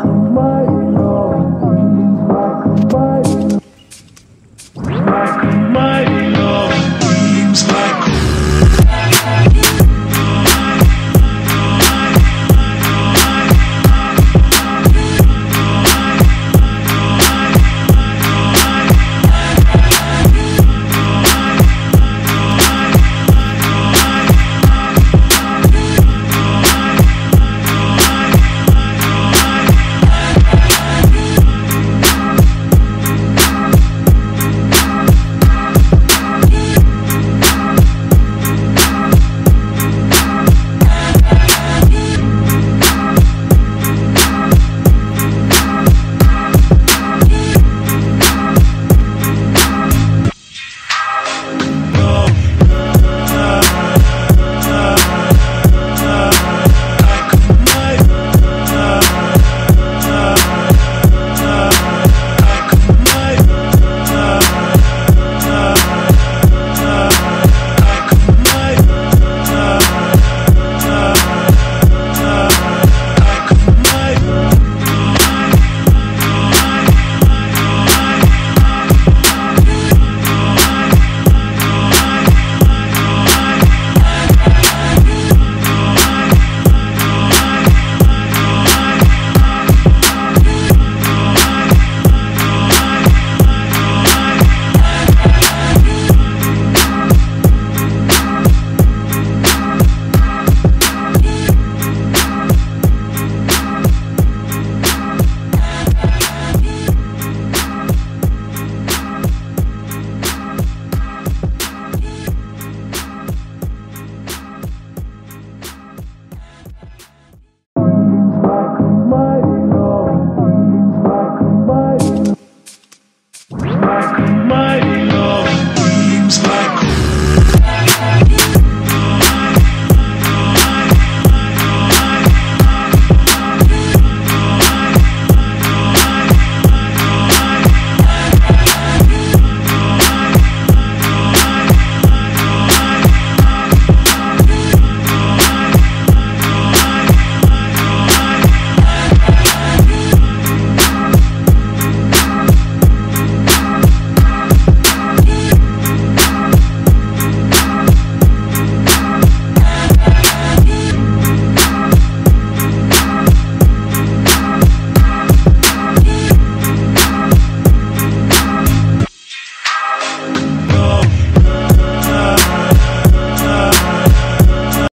什么